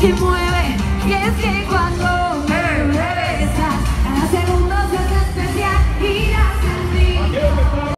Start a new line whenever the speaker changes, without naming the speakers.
que mueve y es que cuando